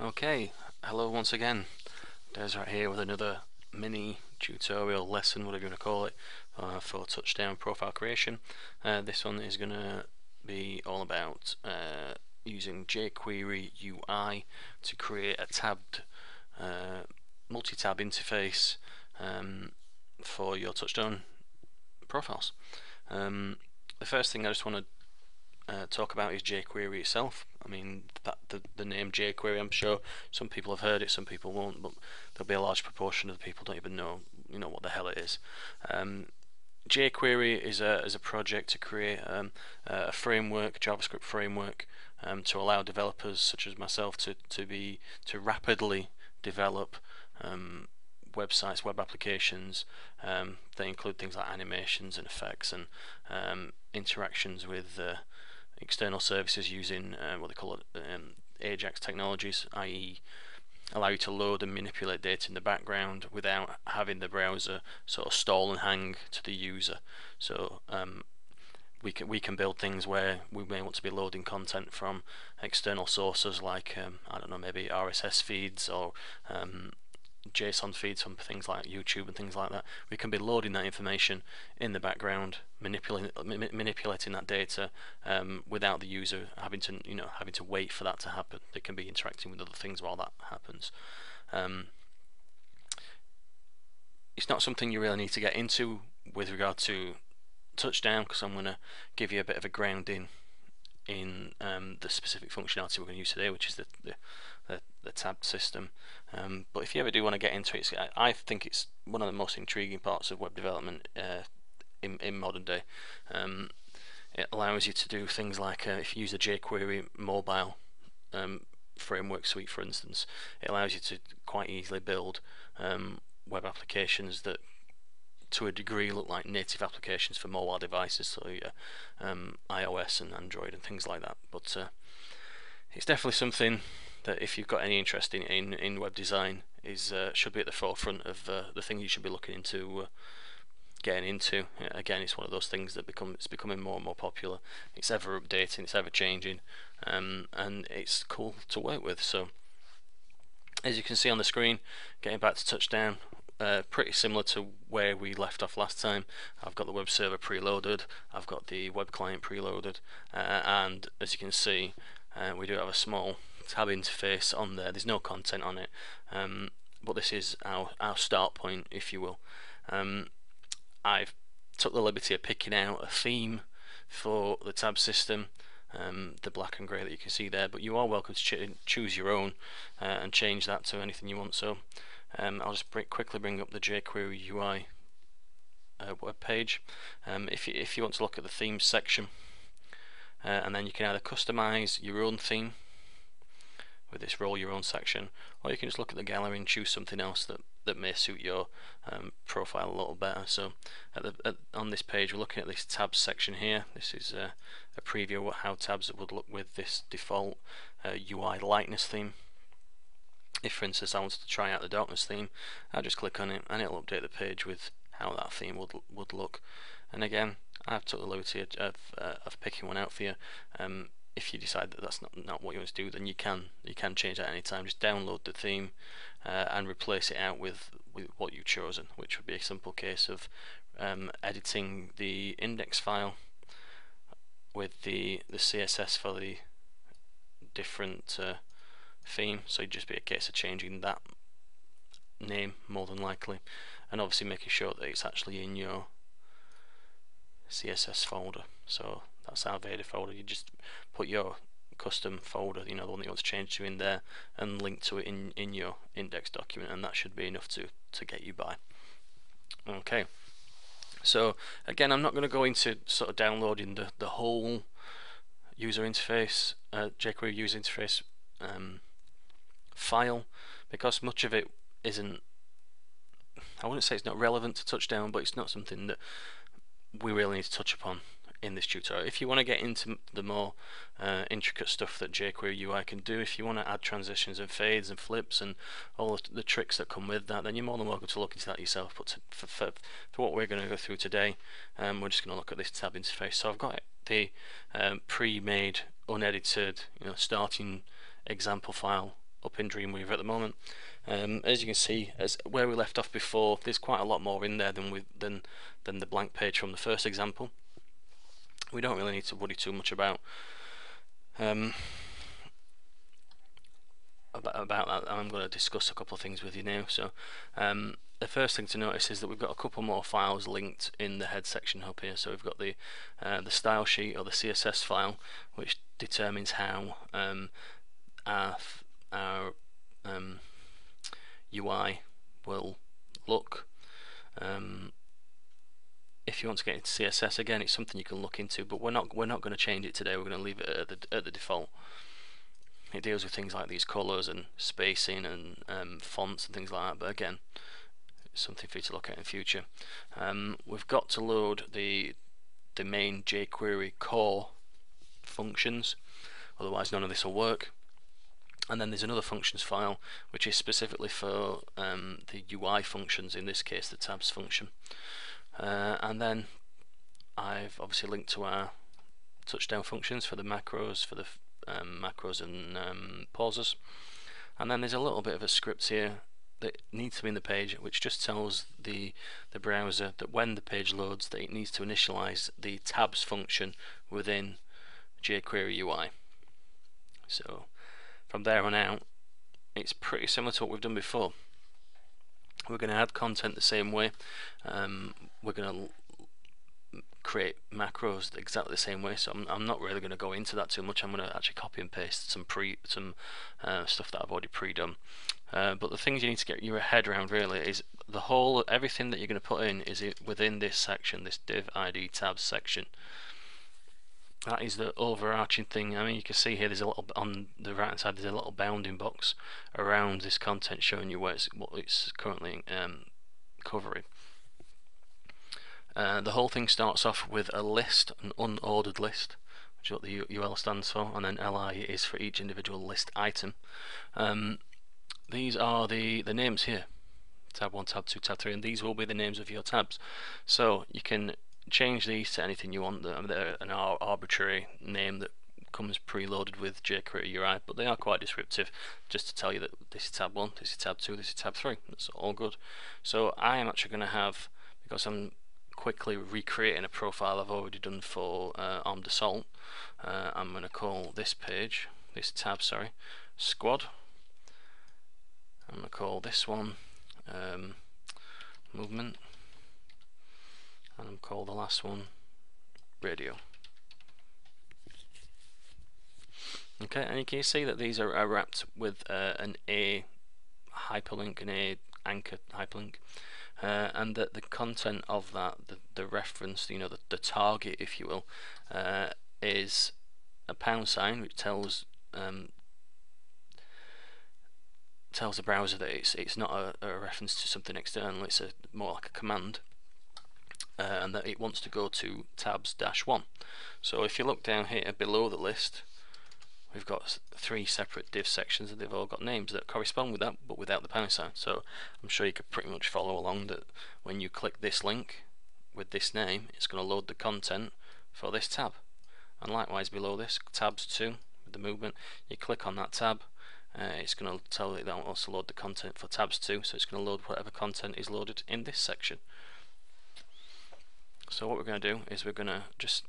Okay, hello once again. Des right here with another mini tutorial lesson, whatever you want to call it, uh, for touchdown profile creation. Uh, this one is going to be all about uh, using jQuery UI to create a tabbed uh, multi-tab interface um, for your touchdown profiles. Um, the first thing I just want to uh, talk about is jQuery itself. I mean, that the, the name jQuery, I'm sure some people have heard it, some people won't, but there'll be a large proportion of the people don't even know, you know, what the hell it is. Um, jQuery is a is a project to create um, a framework, JavaScript framework, um, to allow developers such as myself to to be to rapidly develop um, websites, web applications. Um, they include things like animations and effects and um, interactions with uh, external services using uh, what they call it, um, Ajax technologies, i.e. allow you to load and manipulate data in the background without having the browser sort of stall and hang to the user. So um, we can we can build things where we may want to be loading content from external sources like um, I don't know maybe RSS feeds or um, JSON feeds from things like YouTube and things like that. We can be loading that information in the background, manipulating manipulating that data um, without the user having to you know having to wait for that to happen. They can be interacting with other things while that happens. Um, it's not something you really need to get into with regard to touchdown because I'm going to give you a bit of a grounding in um, the specific functionality we're going to use today, which is the, the, the, the tab system. Um, but if you ever do want to get into it, I think it's one of the most intriguing parts of web development uh, in, in modern day. Um, it allows you to do things like uh, if you use a jQuery mobile um, framework suite, for instance, it allows you to quite easily build um, web applications that to a degree look like native applications for mobile devices, so yeah, um, iOS and Android and things like that. But uh, it's definitely something that if you've got any interest in in, in web design, is uh, should be at the forefront of uh, the thing you should be looking into. Uh, getting into again it's one of those things that become it's becoming more and more popular it's ever updating it's ever changing um, and it's cool to work with so as you can see on the screen getting back to touchdown uh, pretty similar to where we left off last time. I've got the web server preloaded, I've got the web client preloaded, uh, and as you can see, uh, we do have a small tab interface on there. There's no content on it, um, but this is our, our start point, if you will. Um, I've took the liberty of picking out a theme for the tab system. Um, the black and grey that you can see there but you are welcome to ch choose your own uh, and change that to anything you want so um, I'll just bring, quickly bring up the jQuery UI uh, web page. Um, if, you, if you want to look at the themes section, uh, and then you can either customize your own theme with this roll your own section, or you can just look at the gallery and choose something else that, that may suit your um, profile a little better. So at the, at, on this page we're looking at this tabs section here. This is uh, a preview of how tabs would look with this default UI uh, lightness theme if for instance I wanted to try out the darkness theme I'll just click on it and it'll update the page with how that theme would, would look and again I've took the liberty of, of, uh, of picking one out for you um, if you decide that that's not, not what you want to do then you can you can change that anytime. Just download the theme uh, and replace it out with, with what you've chosen which would be a simple case of um, editing the index file with the, the CSS for the different uh, theme. So it'd just be a case of changing that name more than likely and obviously making sure that it's actually in your CSS folder. So that's our Vader folder. You just put your custom folder you know the one that you want to change to in there and link to it in in your index document and that should be enough to to get you by. Okay. So again I'm not going to go into sort of downloading the, the whole user interface uh, jQuery user interface um, file because much of it isn't I wouldn't say it's not relevant to touchdown but it's not something that we really need to touch upon in this tutorial. If you want to get into the more uh, intricate stuff that jQuery UI can do, if you want to add transitions and fades and flips and all the tricks that come with that, then you're more than welcome to look into that yourself. But to, for, for, for, what we're going to go through today, um, we're just going to look at this tab interface. So I've got the um, pre-made, unedited, you know, starting example file up in Dreamweaver at the moment. Um, as you can see, as where we left off before, there's quite a lot more in there than we than than the blank page from the first example. We don't really need to worry too much about um, about, that. I'm going to discuss a couple of things with you now. So um, the first thing to notice is that we've got a couple more files linked in the head section up here. So we've got the uh, the style sheet or the CSS file, which determines how um, our our um, UI will look. Um, if you want to get into CSS again, it's something you can look into, but we're not we're not going to change it today. We're going to leave it at the at the default. It deals with things like these colours and spacing and um, fonts and things like that. But again, something for you to look at in the future. Um, we've got to load the the main jQuery core functions, otherwise none of this will work and then there's another functions file which is specifically for um, the UI functions in this case the tabs function uh, and then I've obviously linked to our touchdown functions for the macros for the um, macros and um, pausers and then there's a little bit of a script here that needs to be in the page which just tells the the browser that when the page loads that it needs to initialize the tabs function within jQuery UI so from there on out it's pretty similar to what we've done before we're going to add content the same way. Um, we're going to create macros exactly the same way so I'm, I'm not really going to go into that too much. I'm going to actually copy and paste some pre some uh, stuff that I've already pre-done. Uh, but the things you need to get your head around really is the whole everything that you're going to put in is within this section this div id tabs section that is the overarching thing. I mean, you can see here there's a little on the right hand side there's a little bounding box around this content showing you where it's, what it's currently um, covering. Uh, the whole thing starts off with a list, an unordered list, which is what the UL stands for, and then LI is for each individual list item. Um, these are the, the names here tab 1, tab 2, tab 3 and these will be the names of your tabs so you can change these to anything you want. They're an arbitrary name that comes preloaded with jQuery UI, but they are quite descriptive just to tell you that this is tab 1, this is tab 2, this is tab 3. That's all good. So I am actually going to have, because I'm quickly recreating a profile I've already done for uh, Armed Assault, uh, I'm going to call this page, this tab, sorry, Squad. I'm going to call this one um, Movement and I'm call the last one. Radio. Okay and you can see that these are, are wrapped with uh, an A hyperlink and A anchor hyperlink? Uh, and that the content of that the, the reference you know the, the target if you will uh, is a pound sign which tells um, tells the browser that it's it's not a, a reference to something external. It's a more like a command uh, and that it wants to go to tabs dash 1 so if you look down here below the list we've got three separate div sections and they've all got names that correspond with that but without the pound sign. So I'm sure you could pretty much follow along that when you click this link with this name it's going to load the content for this tab. And likewise below this tabs 2 with the movement you click on that tab uh, it's going to tell it that also load the content for tabs 2 so it's going to load whatever content is loaded in this section so what we're going to do is we're going to just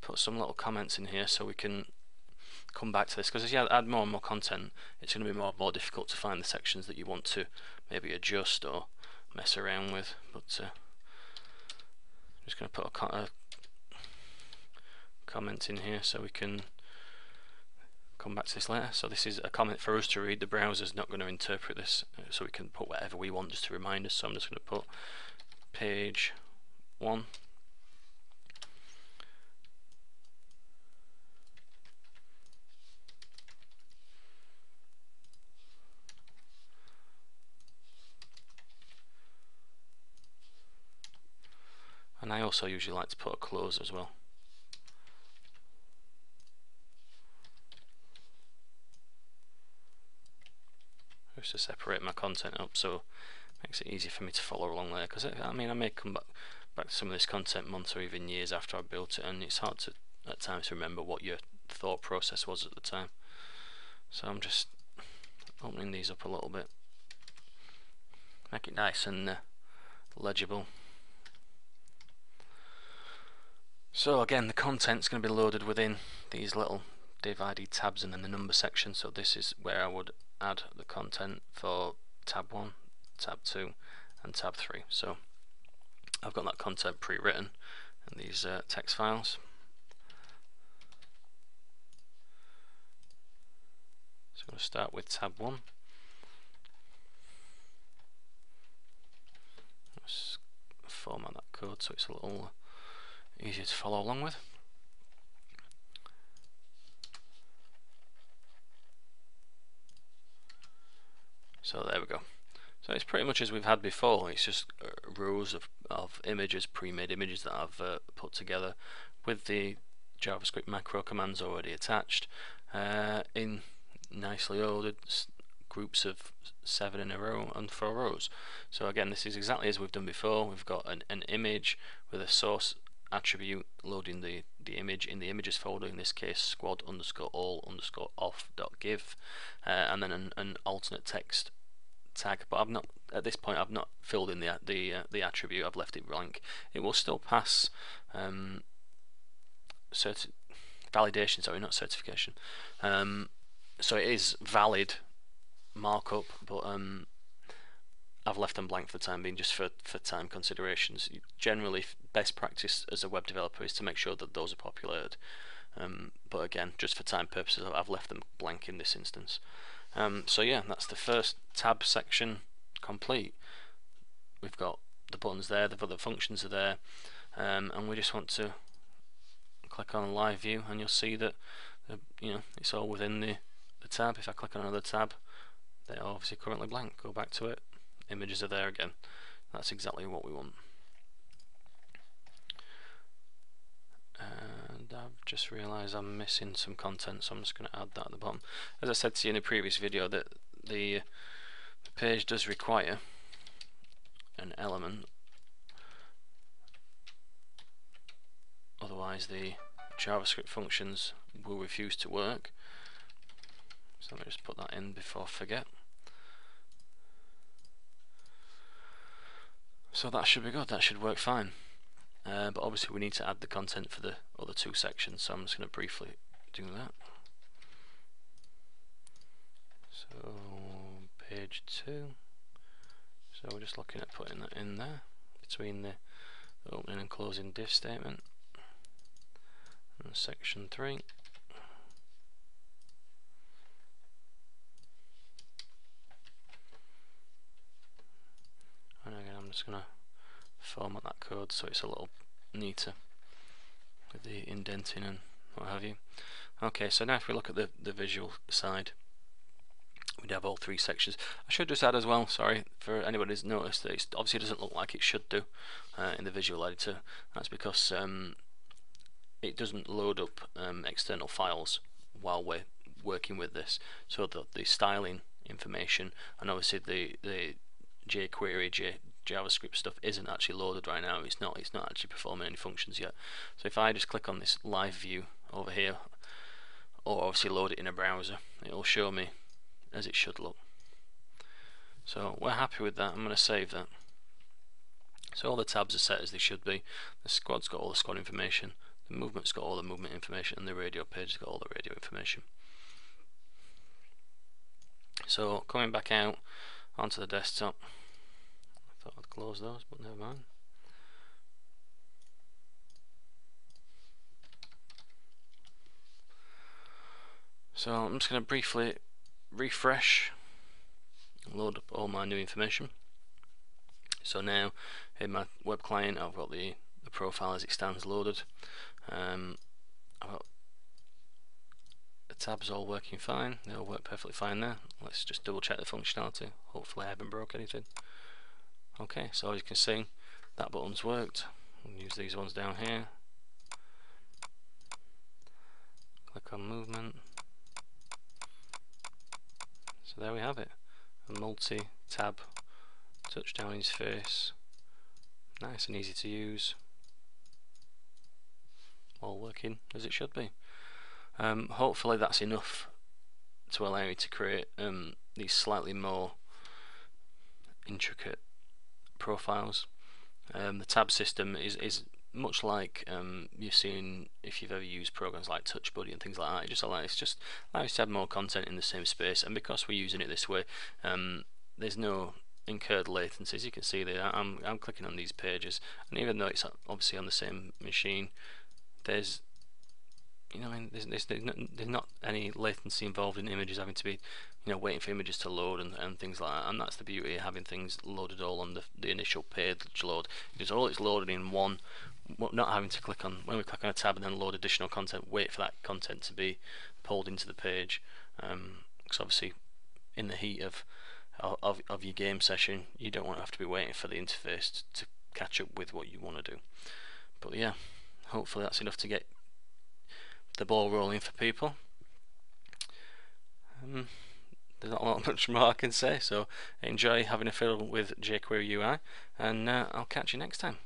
put some little comments in here so we can come back to this. Because as you add more and more content it's going to be more and more difficult to find the sections that you want to maybe adjust or mess around with. But uh, I'm just going to put a, co a comment in here so we can come back to this later. So this is a comment for us to read. The browser's not going to interpret this uh, so we can put whatever we want just to remind us. So I'm just going to put page 1 and I also usually like to put a close as well. Just to separate my content up so makes it easy for me to follow along there. Because I mean I may come back back to some of this content months or even years after I built it and it's hard to at times remember what your thought process was at the time. So I'm just opening these up a little bit. Make it nice and uh, legible so again the content's going to be loaded within these little div ID tabs and then the number section. So this is where I would add the content for tab 1, tab 2 and tab 3 so I've got that content pre-written in these uh, text files. So I'm going to start with tab 1 Let's format that code so it's a little easier to follow along with So there we go. So it's pretty much as we've had before, it's just uh, rows of, of images, pre-made images that I've uh, put together with the JavaScript macro commands already attached uh, in nicely ordered groups of seven in a row and four rows. So again this is exactly as we've done before, we've got an, an image with a source attribute loading the, the image in the images folder, in this case squad underscore all underscore off dot gif, uh, and then an, an alternate text tag. But I've not at this point I've not filled in the the uh, the attribute. I've left it blank. It will still pass um, certi validation. Sorry, not certification. Um, so it is valid markup, but um, I've left them blank for the time being just for, for time considerations. Generally, best practice as a web developer is to make sure that those are populated. Um, but again, just for time purposes, I've left them blank in this instance. Um, so yeah, that's the first tab section complete. We've got the buttons there, the other functions are there, um, and we just want to click on live view and you'll see that uh, you know it's all within the, the tab. If I click on another tab, they're obviously currently blank. Go back to it, images are there again. That's exactly what we want. And I've just realised I'm missing some content, so I'm just going to add that at the bottom. As I said to you in a previous video, that the, page does require an element, otherwise the JavaScript functions will refuse to work. So let me just put that in before I forget. So that should be good, that should work fine. Uh, but obviously we need to add the content for the other two sections, so I'm just going to briefly do that. So page 2, so we're just looking at putting that in there between the opening and closing div statement and section 3. And again I'm just going to format that code so it's a little neater with the indenting and what have you. Okay, so now if we look at the, the visual side, we'd have all three sections. I should just add as well, sorry, for anybody who's noticed that it obviously doesn't look like it should do uh, in the visual editor. That's because um, it doesn't load up um, external files while we're working with this. So the, the styling information and obviously the, the jQuery, J, JavaScript stuff isn't actually loaded right now. It's not. It's not actually performing any functions yet. So if I just click on this live view over here, or obviously load it in a browser, it will show me as it should look. So we're happy with that. I'm going to save that. So all the tabs are set as they should be. The squad's got all the squad information. The movement's got all the movement information, and the radio page's got all the radio information. So coming back out onto the desktop close those, but never mind. So I'm just going to briefly refresh load up all my new information. So now in my web client I've got the, the profile as it stands loaded. Um, I've got the tabs all working fine, they all work perfectly fine there. Let's just double check the functionality. Hopefully I haven't broke anything. Okay, so as you can see, that button's worked. We'll use these ones down here. Click on movement. So there we have it. A multi-tab touchdown interface. Nice and easy to use. All working as it should be. Um, hopefully that's enough to allow you to create um, these slightly more intricate profiles. Um, the tab system is, is much like um, you've seen if you've ever used programs like TouchBuddy and things like that. It just allows just allows to have more content in the same space, and because we're using it this way, um, there's no incurred latencies. You can see there, I'm I'm clicking on these pages, and even though it's obviously on the same machine, there's you know, there's, there's, there's, not, there's not any latency involved in images having to be you know waiting for images to load and, and things like that. And that's the beauty of having things loaded all on the, the initial page load. It's all it's loaded in one not having to click on when we click on a tab and then load additional content wait for that content to be pulled into the page um, because obviously in the heat of, of of your game session you don't want to have to be waiting for the interface to catch up with what you want to do. But yeah hopefully that's enough to get the ball rolling for people. Um, there's not much more I can say so enjoy having a fiddle with jQuery UI and uh, I'll catch you next time